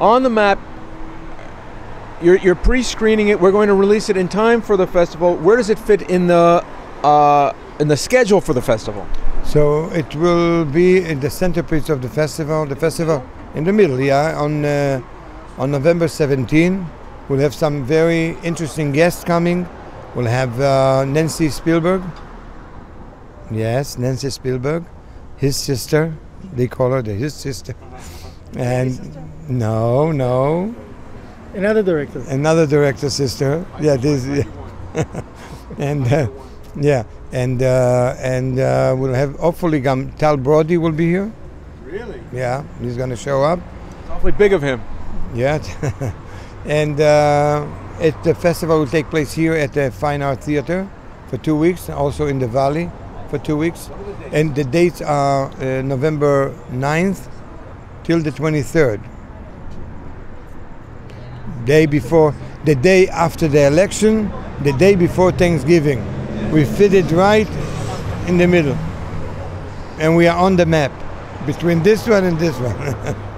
on the map. You're, you're pre-screening it. We're going to release it in time for the festival. Where does it fit in the uh, in the schedule for the festival? So it will be in the centerpiece of the festival. The festival in the middle, yeah, on uh, on November 17. We'll have some very interesting guests coming. We'll have uh, Nancy Spielberg. Yes, Nancy Spielberg, his sister. They call her the, his sister. And no, no, Another director. another director sister. Yeah, this. Yeah. and uh, yeah, and uh, and uh, we'll have hopefully um, Tal Brody will be here. Really? Yeah, he's gonna show up. It's awfully big of him. Yeah, and uh, it, the festival will take place here at the Fine Art Theater for two weeks, also in the Valley for two weeks. And the dates are uh, November 9th till the 23rd. Day before, the day after the election, the day before Thanksgiving. We fit it right in the middle. And we are on the map between this one and this one.